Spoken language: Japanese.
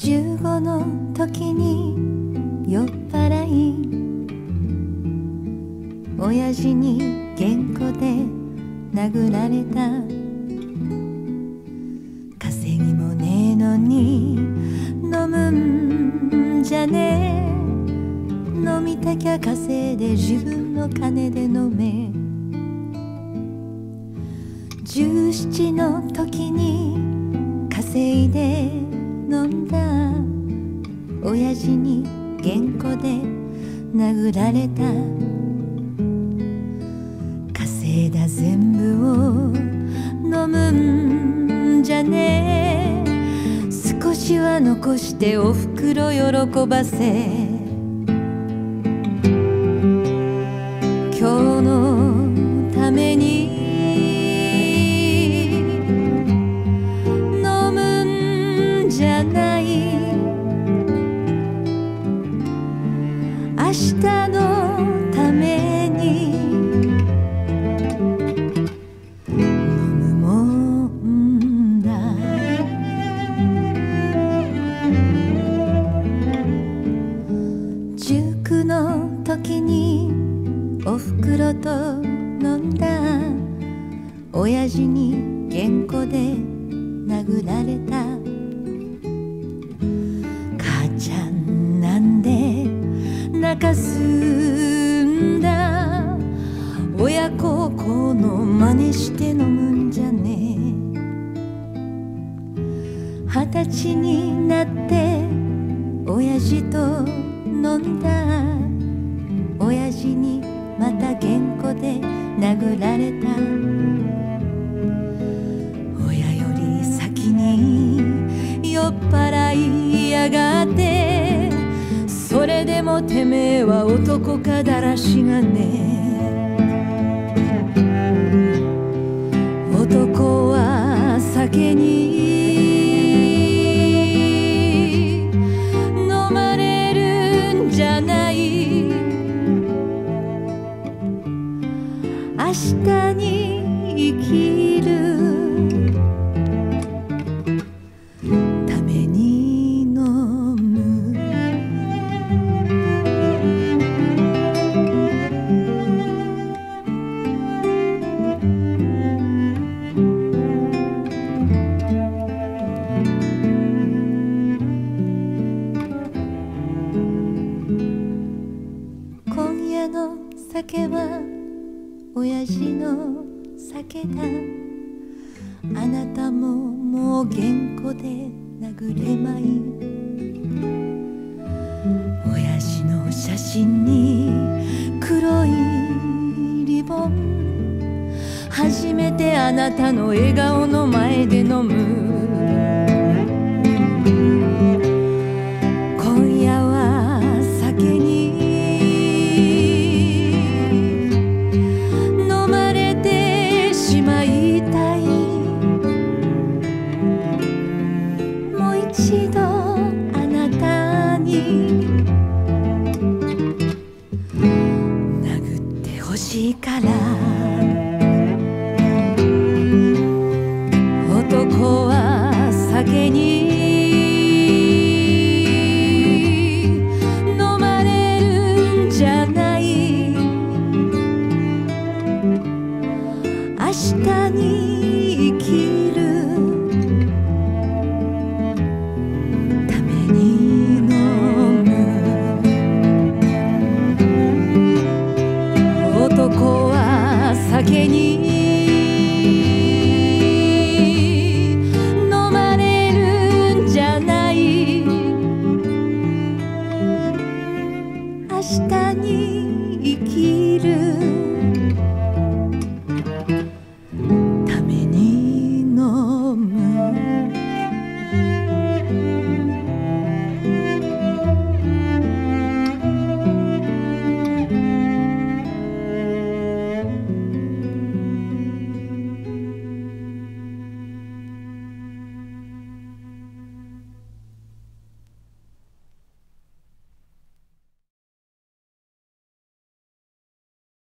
15の時に酔っ払い親父に原稿で殴られた。飲みたきゃ稼いで自分の金で飲め。17の時に稼いで飲んだ。親父に原稿で殴られた。稼いだ全部を飲むんじゃね。え少しは残しておふくろ喜ばせ。日のために。飲むもんだ。19の時におふくろと飲んだ。親父に原稿で殴られた。かすんだ。親孝行の真似して飲むんじゃね。二十歳になって親父と飲んだ。親父にまた原稿で殴られた。親より先に酔っ払いやがって。でもてめえは男かだらしがね男は酒に飲まれるんじゃない。明日に生きる。親父の酒だ。あなたももう原稿で殴れまい。親父の写真に黒いリボン。初めてあなたの笑顔の前で飲む。は酒に。飲まれるんじゃない。明日に